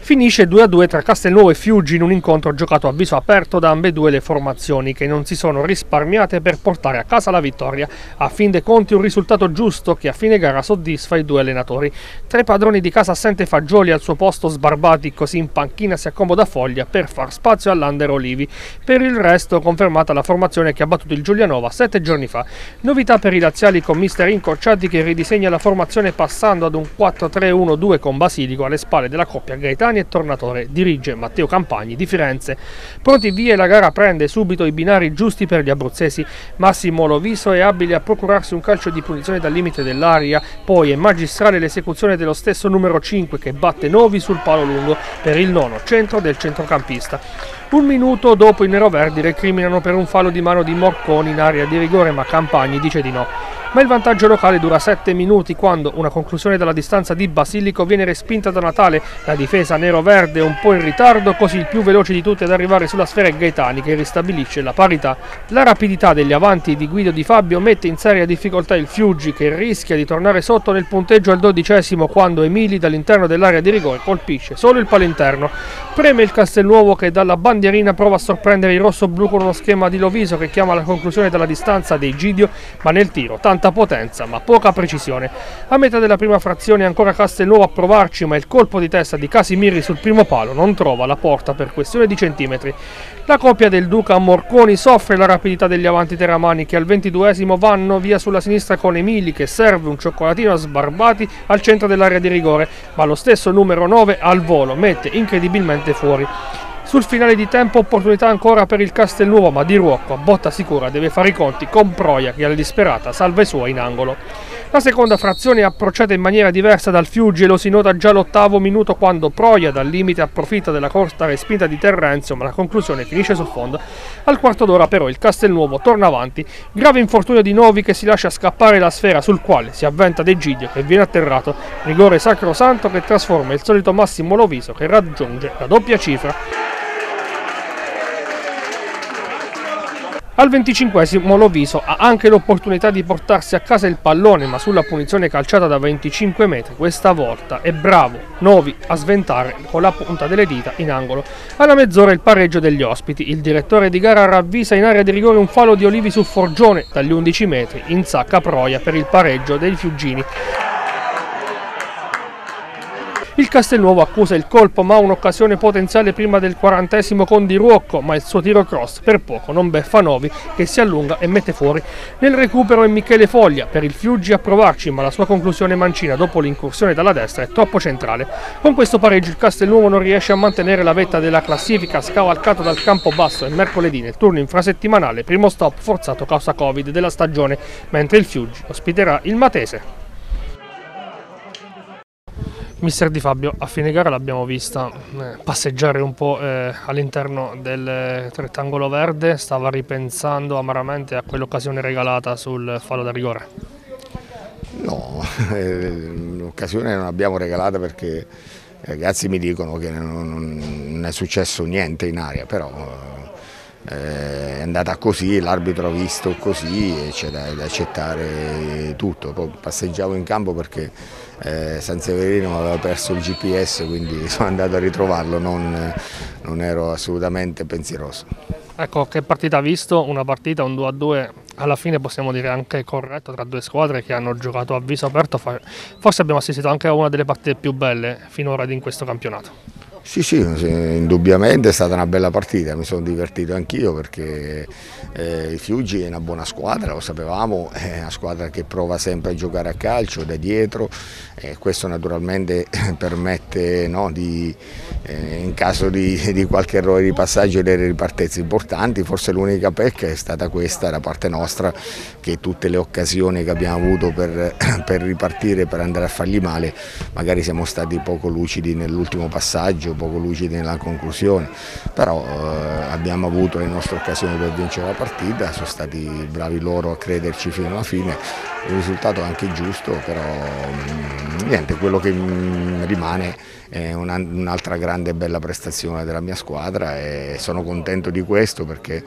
Finisce 2-2 tra Castelnuovo e Fiuggi in un incontro giocato a viso aperto da ambedue le formazioni che non si sono risparmiate per portare a casa la vittoria. A fin dei conti un risultato giusto che a fine gara soddisfa i due allenatori. Tre padroni di casa assente Fagioli al suo posto sbarbati così in panchina si accomoda Foglia per far spazio all'Under Olivi. Per il resto confermata la formazione che ha battuto il Giulianova sette giorni fa. Novità per i laziali con mister Incocciati che ridisegna la formazione passando ad un 4-3-1-2 con Basilico alle spalle della coppia Gaetani Giovanni e Tornatore, dirige Matteo Campagni di Firenze. Pronti via la gara prende subito i binari giusti per gli abruzzesi. Massimo Loviso è abile a procurarsi un calcio di punizione dal limite dell'aria, poi è magistrale l'esecuzione dello stesso numero 5 che batte Novi sul palo lungo per il nono centro del centrocampista. Un minuto dopo i neroverdi recriminano per un fallo di mano di Morconi in area di rigore ma Campagni dice di no ma il vantaggio locale dura 7 minuti quando una conclusione dalla distanza di Basilico viene respinta da Natale, la difesa nero-verde un po' in ritardo, così il più veloce di tutti ad arrivare sulla sfera è Gaetani che ristabilisce la parità. La rapidità degli avanti di Guido Di Fabio mette in seria difficoltà il Fiuggi che rischia di tornare sotto nel punteggio al dodicesimo quando Emili dall'interno dell'area di rigore colpisce solo il palo interno. Preme il Castelnuovo che dalla bandierina prova a sorprendere il rosso-blu con uno schema di Loviso che chiama la conclusione dalla distanza dei Gidio, ma nel tiro tanto tanta potenza ma poca precisione. A metà della prima frazione ancora Castelnuovo a provarci ma il colpo di testa di Casimiri sul primo palo non trova la porta per questione di centimetri. La coppia del Duca Morconi soffre la rapidità degli avanti teramani che al 22esimo vanno via sulla sinistra con Emili che serve un cioccolatino a sbarbati al centro dell'area di rigore ma lo stesso numero 9 al volo mette incredibilmente fuori. Sul finale di tempo opportunità ancora per il Castelnuovo, ma Di Ruocco a botta sicura deve fare i conti con Proia che alla disperata salva i suoi in angolo. La seconda frazione è approcciata in maniera diversa dal Fiuggi e lo si nota già all'ottavo minuto quando Proia dal limite approfitta della corta respinta di Terrenzio ma la conclusione finisce sul fondo. Al quarto d'ora però il Castelnuovo torna avanti, grave infortunio di Novi che si lascia scappare la sfera sul quale si avventa De Gidio che viene atterrato, rigore sacrosanto che trasforma il solito Massimo Loviso che raggiunge la doppia cifra. Al 25 Loviso ha anche l'opportunità di portarsi a casa il pallone, ma sulla punizione calciata da 25 metri questa volta è bravo Novi a sventare con la punta delle dita in angolo. Alla mezz'ora il pareggio degli ospiti. Il direttore di gara ravvisa in area di rigore un fallo di Olivi su Forgione dagli 11 metri, in sacca Proia per il pareggio dei Fiuggini. Il Castelnuovo accusa il colpo ma ha un'occasione potenziale prima del quarantesimo con Di Ruocco, ma il suo tiro cross per poco non beffa Novi che si allunga e mette fuori. Nel recupero è Michele Foglia per il Fiuggi a provarci, ma la sua conclusione mancina dopo l'incursione dalla destra è troppo centrale. Con questo pareggio il Castelnuovo non riesce a mantenere la vetta della classifica scavalcato dal campo basso e mercoledì nel turno infrasettimanale, primo stop forzato causa Covid della stagione, mentre il Fiuggi ospiterà il Matese. Mister Di Fabio, a fine gara l'abbiamo vista eh, passeggiare un po' eh, all'interno del rettangolo verde, stava ripensando amaramente a quell'occasione regalata sul fallo da rigore. No, eh, l'occasione non l'abbiamo regalata perché i ragazzi mi dicono che non, non è successo niente in aria, però eh, è andata così, l'arbitro ha visto così e c'è da, da, accettare tutto. Poi passeggiavo in campo perché eh, San Severino aveva perso il GPS quindi sono andato a ritrovarlo, non, non ero assolutamente pensieroso. Ecco, che partita ha visto? Una partita, un 2-2 alla fine possiamo dire anche corretto tra due squadre che hanno giocato a viso aperto, forse abbiamo assistito anche a una delle partite più belle finora in questo campionato. Sì, sì, indubbiamente è stata una bella partita, mi sono divertito anch'io perché eh, il Fiuggi è una buona squadra, lo sapevamo, è una squadra che prova sempre a giocare a calcio da dietro e questo naturalmente permette no, di, eh, in caso di, di, qualche errore di passaggio delle ripartenze importanti, forse l'unica pecca è stata questa da parte nostra che tutte le occasioni che abbiamo avuto per, per ripartire, per andare a fargli male, magari siamo stati poco lucidi nell'ultimo passaggio poco lucidi nella conclusione, però eh, abbiamo avuto le nostre occasioni per vincere la partita, sono stati bravi loro a crederci fino alla fine un risultato anche giusto, però mm, niente, quello che mm, rimane è un'altra grande e bella prestazione della mia squadra e sono contento di questo perché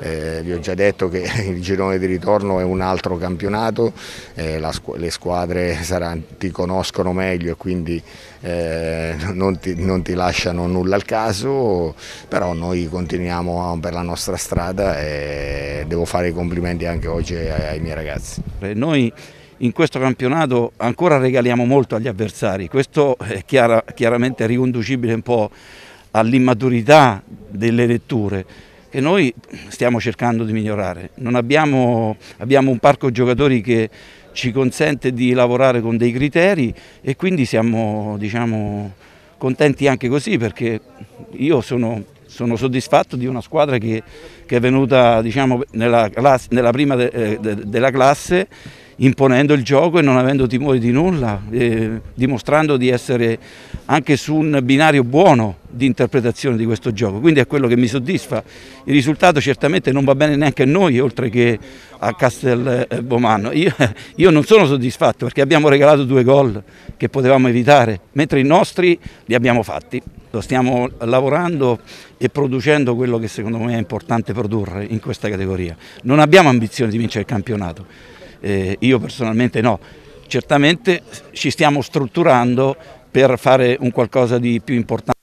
eh, vi ho già detto che il girone di ritorno è un altro campionato, eh, la, le squadre saranno, ti conoscono meglio e quindi eh, non, ti, non, ti, lasciano nulla al caso, però noi continuiamo per la nostra strada e devo fare i complimenti anche oggi ai, ai miei ragazzi. Noi in questo campionato ancora regaliamo molto agli avversari, questo è chiara, chiaramente riconducibile un po' all'immaturità delle letture che noi stiamo cercando di migliorare. Abbiamo, abbiamo un parco giocatori che ci consente di lavorare con dei criteri e quindi siamo diciamo, contenti anche così perché io sono, sono soddisfatto di una squadra che, che è venuta diciamo, nella, nella, prima de, eh, de, della classe imponendo il gioco e non avendo timore di nulla, eh, dimostrando di essere anche su un binario buono di interpretazione di questo gioco, quindi è quello che mi soddisfa. Il risultato certamente non va bene neanche a noi, oltre che a Castel Bomanno. Io, io non sono soddisfatto perché abbiamo regalato due gol che potevamo evitare, mentre i nostri li abbiamo fatti. Stiamo lavorando e producendo quello che secondo me è importante produrre in questa categoria. Non abbiamo ambizione di vincere il campionato eh, io personalmente no. Certamente ci stiamo strutturando per fare un qualcosa di più importante.